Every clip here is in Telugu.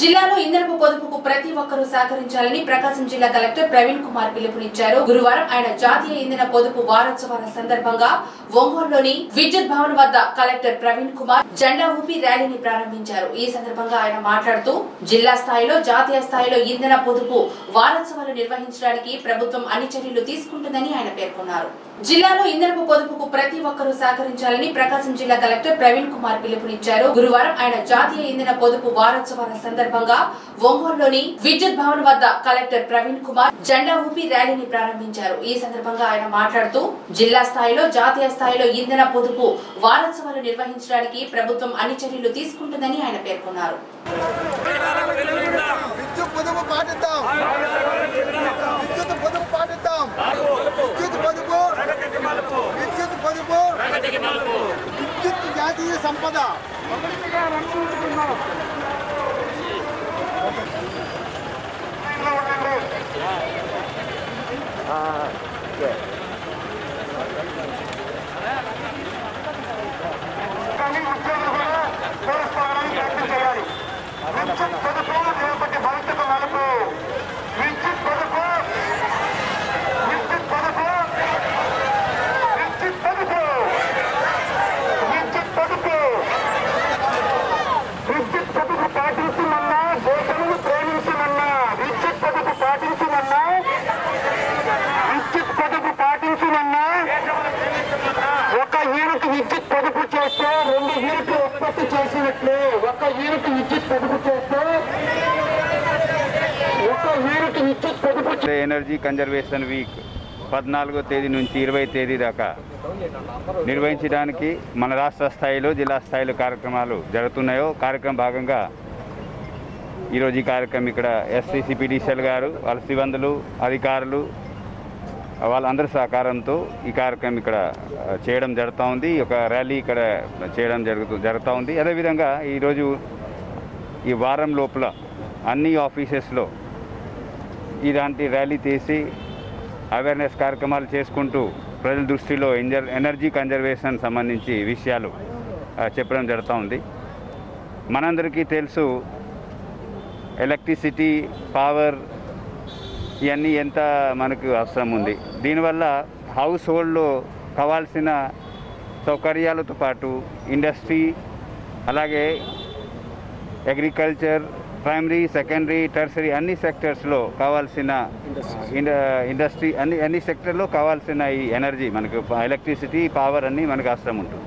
జిల్లాలో ఇంధనపు పొదుపుకు ప్రతి ఒక్కరూ సహకరించాలని ప్రకాశం జిల్లా కలెక్టర్ ప్రవీణ్ కుమార్ పిలుపునిచ్చారు. గురువారం ఆయన జాతీయ ఇంధన పొదుపు వారోత్సవాల సందర్భంగా ఒంగోలులోని విద్యుత్ భవన్ వద్ద కలెక్టర్ ప్రవీణ్ కుమార్ జెండా ఊపి ర్యాలీని ప్రారంభించారు. ఈ సందర్భంగా ఆయన మాట్లాడుతూ జిల్లా స్థాయిలో జాతీయ స్థాయిలో ఇంధన పొదుపు వారోత్సవాలు నిర్వహించడానికి ప్రభుత్వం అన్ని చర్యలు తీసుకుంటుందని ఆయన పేర్కొన్నారు. జిల్లాలో ఇంధనపు పొదుపుకు ప్రతి ఒక్కరూ సహకరించాలని ప్రకాశం జిల్లా కలెక్టర్ ప్రవీణ్ కుమార్ పిలుపునిచ్చారు. గురువారం ఆయన జాతీయ ఇంధన పొదుపు వారోత్సవాల సందర్భంగా ఒంగోలులోని విద్యుత్ భవన్ వద్ద కలెక్టర్ ప్రవీణ్ కుమార్ జెండా ఊపి ర్యాలీని ప్రారంభించారు. ఈ సందర్భంగా ఆయన మాట్లాడుతూ జిల్లా స్థాయిలో జాతీయ స్థాయిలో ఇంధన పొదుపు వారోత్సవాలు నిర్వహించడానికి ప్రభుత్వం అన్ని చర్యలు తీసుకుంటుందని ఆయన పేర్కొన్నారు విద్యుత్ పొదుపు పాటిద్దాం విద్యుత్ పొదుపు పాటిద్దాం విద్యుత్ పొదుపు విద్యుత్ పొదుపు విద్యుత్ జాతీయ సంపద కానీ ఉద్యోగులు కూడా కోరుకోవడానికి ప్రయత్నం చేయాలి విద్యుత్ పొదుపు రేపటి భవిష్యత్తు మలుపు విద్యుత్ పొదుపు విద్యుత్ పొదుపు విద్యుత్ పొదుపు విద్యుత్ పొదుపు విద్యుత్ పొదుపు పాటించమన్నా దేశమును ప్రేమించమన్నా విద్యుత్ పొదుపు పాటించమన్నా విద్యుత్ పొదుపు పాటించమన్నా ఒక యూనిట్ విద్యుత్ పొదుపు చేస్తే రెండు యూనిట్లు ఉత్పత్తి చేసినట్లు ఒక యూనిట్ విద్యుత్ పొదుపు చేస్తే ఒక యూనిట్ విద్యుత్ పొదుపు ఎనర్జీ కన్జర్వేషన్ వీక్ పద్నాలుగో తేదీ నుంచి ఇరవై తేదీ దాకా నిర్వహించడానికి మన రాష్ట్ర స్థాయిలో జిల్లా స్థాయిలో కార్యక్రమాలు జరుగుతున్నాయో కార్యక్రమం భాగంగా ఈరోజు ఈ కార్యక్రమం ఇక్కడ ఎస్సీసీపీడీసీఎల్ గారు వాళ్ళ సిబ్బందులు అధికారులు వాళ్ళందరి సహకారంతో ఈ కార్యక్రమం ఇక్కడ చేయడం జరుగుతూ ఉంది. ఒక ర్యాలీ ఇక్కడ చేయడం జరుగుతూ జరుగుతూ ఉంది. అదేవిధంగా ఈరోజు ఈ వారం లోపల అన్ని ఆఫీసెస్లో ఇలాంటి ర్యాలీ తీసి అవేర్నెస్ కార్యక్రమాలు చేసుకుంటూ ప్రజల దృష్టిలో ఎంజర్ ఎనర్జీ కన్జర్వేషన్ సంబంధించి విషయాలు చెప్పడం జరుగుతూ ఉంది. మనందరికీ తెలుసు ఎలక్ట్రిసిటీ పవర్ ఇవన్నీ ఎంత మనకు అవసరం ఉంది. దీనివల్ల హౌస్ హోల్డ్లో కావాల్సిన సౌకర్యాలతో పాటు ఇండస్ట్రీ అలాగే అగ్రికల్చర్ ప్రైమరీ సెకండరీ టెర్సరీ అన్ని సెక్టర్స్లో కావాల్సిన ఇండ- ఇండస్ట్రీ అన్ని అన్ని సెక్టర్లో కావాల్సిన ఈ ఎనర్జీ మనకు ఎలక్ట్రిసిటీ పవర్ అన్నీ మనకు అవసరం ఉంటుంది.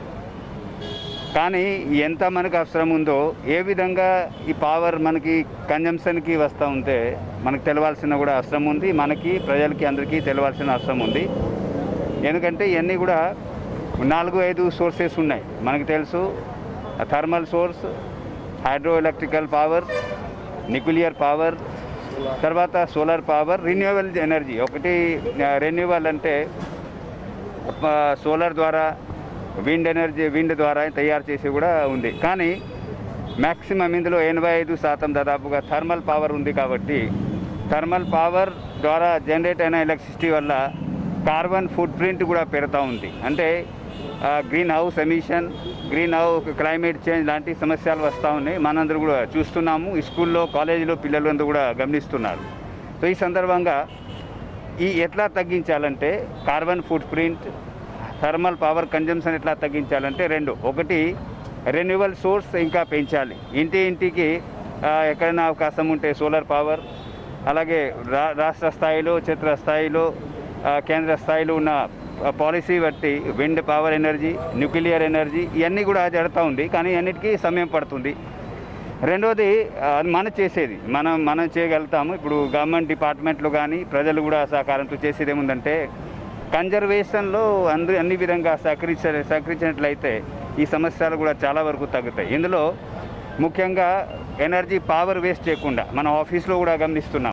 కానీ ఎంత మనకు అవసరం ఉందో ఏ విధంగా ఈ పవర్ మనకి కన్జంప్షన్కి వస్తూ ఉంటే మనకు తెలవాల్సిన కూడా అవసరం ఉంది. మనకి ప్రజలకి అందరికీ తెలవాల్సిన అవసరం ఉంది. ఎందుకంటే ఇవన్నీ కూడా నాలుగు ఐదు సోర్సెస్ ఉన్నాయి. మనకు తెలుసు thermal source hydro electrical power nuclear power తర్వాత సోలార్ పవర్ రిన్యూవబుల్ ఎనర్జీ ఒకటి రెన్యూవల్ అంటే సోలార్ ద్వారా విండ్ ఎనర్జీ విండ్ ద్వారా తయారు చేసి కూడా ఉంది. కానీ మ్యాక్సిమం ఇందులో ఎనభై ఐదు శాతం దాదాపుగా థర్మల్ పవర్ ఉంది కాబట్టి థర్మల్ పవర్ ద్వారా జనరేట్ అయిన ఎలక్ట్రిసిటీ వల్ల కార్బన్ ఫుట్ ప్రింట్ కూడా పెడతా ఉంది. అంటే greenhouse emission greenhouse climate change లాంటి సమస్యలు వస్తూ ఉన్నాయి. మనందరూ కూడా చూస్తున్నాము. స్కూల్లో కాలేజీలో పిల్లలందరూ కూడా గమనిస్తున్నారు. సో ఈ సందర్భంగా ఈ ఎట్లా తగ్గించాలంటే carbon footprint thermal power consumption ఎట్లా తగ్గించాలంటే రెండు. ఒకటి రెన్యూవల్ సోర్స్ ఇంకా పెంచాలి. ఇంటి ఇంటికి ఎక్కడైనా అవకాశం ఉంటే సోలార్ పవర్ అలాగే రా రాష్ట్ర స్థాయిలో క్షేత్ర స్థాయిలో కేంద్ర స్థాయిలో ఉన్న పాలసీ బట్టి wind power energy nuclear energy ఇవన్నీ కూడా జరుగుతూ ఉంది. కానీ అన్నిటికీ సమయం పడుతుంది. రెండోది అది మనం చేసేది. మనం మనం చేయగలుగుతాము. ఇప్పుడు గవర్నమెంట్ డిపార్ట్మెంట్లో కానీ ప్రజలు కూడా సహకారంతో చేసేది ఏముందంటే కన్జర్వేషన్లో అందు అన్ని విధంగా సహకరించ సహకరించినట్లయితే ఈ సమస్యలు కూడా చాలా వరకు తగ్గుతాయి. ఇందులో ముఖ్యంగా ఎనర్జీ పవర్ వేస్ట్ చేయకుండా మన ఆఫీస్లో కూడా గమనిస్తున్నాం.